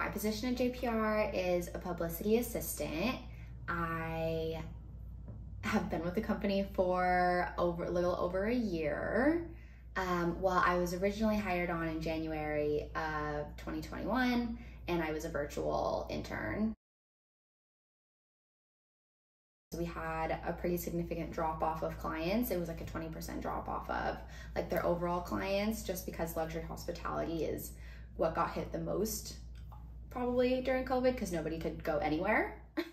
my position at JPR is a publicity assistant. I have been with the company for over a little over a year. Um, well, I was originally hired on in January of 2021, and I was a virtual intern. We had a pretty significant drop off of clients. It was like a 20% drop off of like their overall clients, just because luxury hospitality is what got hit the most probably during COVID because nobody could go anywhere.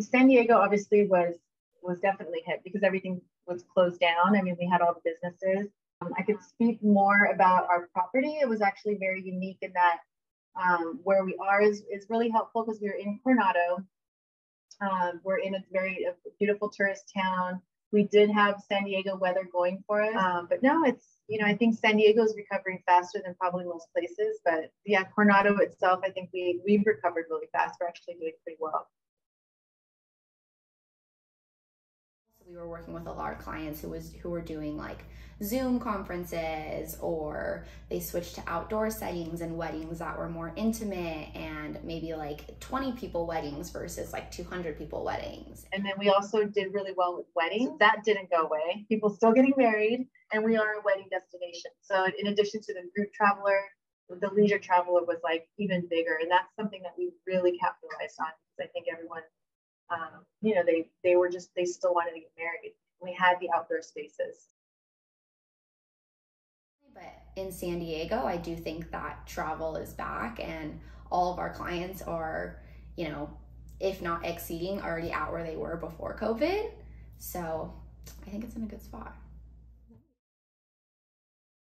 San Diego obviously was was definitely hit because everything was closed down. I mean, we had all the businesses. Um, I could speak more about our property. It was actually very unique in that um, where we are is, is really helpful because we're in Coronado. Um, we're in a very a beautiful tourist town. We did have San Diego weather going for us, um, but no, it's you know I think San Diego is recovering faster than probably most places. But yeah, Coronado itself, I think we we've recovered really fast. We're actually doing pretty well. We were working with a lot of clients who was who were doing like Zoom conferences or they switched to outdoor settings and weddings that were more intimate and maybe like 20 people weddings versus like 200 people weddings. And then we also did really well with weddings. That didn't go away. People still getting married and we are a wedding destination. So in addition to the group traveler, the leisure traveler was like even bigger and that's something that we really capitalized on because I think everyone um, you know, they they were just they still wanted to get married. We had the outdoor spaces. But in San Diego, I do think that travel is back, and all of our clients are, you know, if not exceeding, already out where they were before COVID. So I think it's in a good spot.